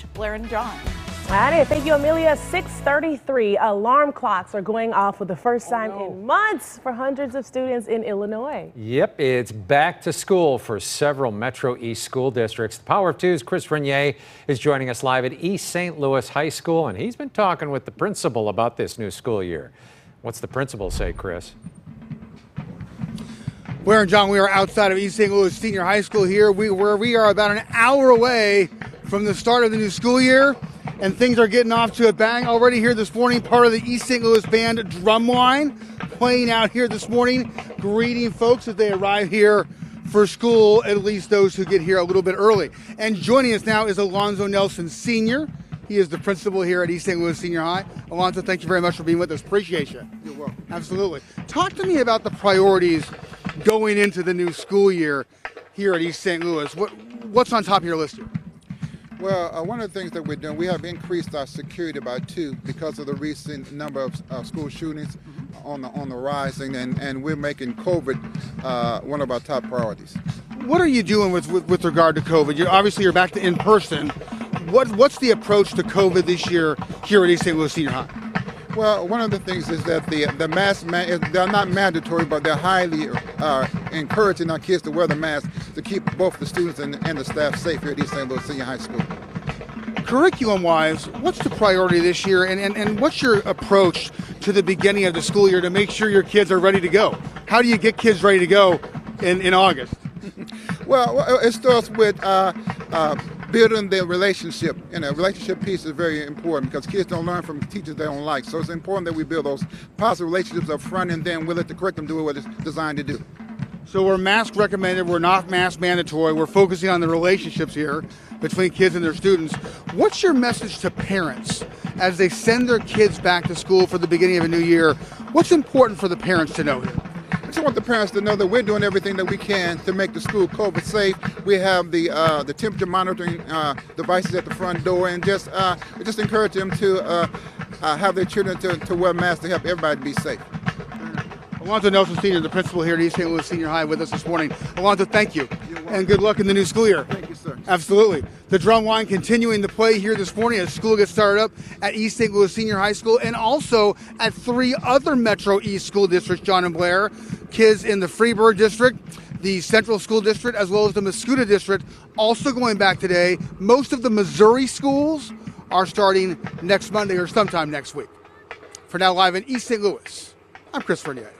coach, Blair and John. Alrighty, thank you, Amelia. 633 alarm clocks are going off for the first oh, time oh, no. in months for hundreds of students in Illinois. Yep, it's back to school for several Metro East school districts. The Power of Two's Chris Regnier is joining us live at East St. Louis High School, and he's been talking with the principal about this new school year. What's the principal say, Chris? Blair and John, we are outside of East St. Louis Senior High School here, we, where we are about an hour away from the start of the new school year, and things are getting off to a bang already here this morning. Part of the East St. Louis Band drumline playing out here this morning, greeting folks as they arrive here for school, at least those who get here a little bit early. And joining us now is Alonzo Nelson Sr. He is the principal here at East St. Louis Senior High. Alonzo, thank you very much for being with us. Appreciate you. You're welcome. Absolutely. Talk to me about the priorities going into the new school year here at East St. Louis. What, what's on top of your list here? Well, uh, one of the things that we're doing, we have increased our security by two because of the recent number of uh, school shootings mm-hmm. on the on the rising, and, and we're making COVID uh, one of our top priorities. What are you doing with, with, with regard to COVID? You're obviously you're back to in person what what's the approach to COVID this year here at East St. Louis Senior High? Well, one of the things is that the the mask man, they're not mandatory, but they're highly uh, encouraging our kids to wear the mask to keep both the students and, and the staff safe here at East St. Louis Senior High School. Curriculum wise, what's the priority this year, and, and, and what's your approach to the beginning of the school year to make sure your kids are ready to go? How do you get kids ready to go in, in August? well, it starts with uh, uh, building the relationship. And a relationship piece is very important because kids don't learn from teachers they don't like. So it's important that we build those positive relationships up front and then we let the curriculum do what it's designed to do. So we're mask recommended, we're not mask mandatory. We're focusing on the relationships here between kids and their students. What's your message to parents as they send their kids back to school for the beginning of a new year? What's important for the parents to know here? I just want the parents to know that we're doing everything that we can to make the school COVID safe. We have the uh, the temperature monitoring uh, devices at the front door, and just uh, just encourage them to uh, uh, have their children to, to wear masks to help everybody be safe. Alonzo Nelson Sr., the principal here at East St. Louis Senior High, with us this morning. Alonzo, thank you, and good luck in the new school year. Thank you, sir. Absolutely. The drum line continuing to play here this morning as school gets started up at East St. Louis Senior High School and also at three other Metro East school districts, John and Blair. Kids in the Freeburg District, the Central School District, as well as the Mascoutah District, also going back today. Most of the Missouri schools are starting next Monday or sometime next week. For now, live in East St. Louis, I'm Chris Fernier.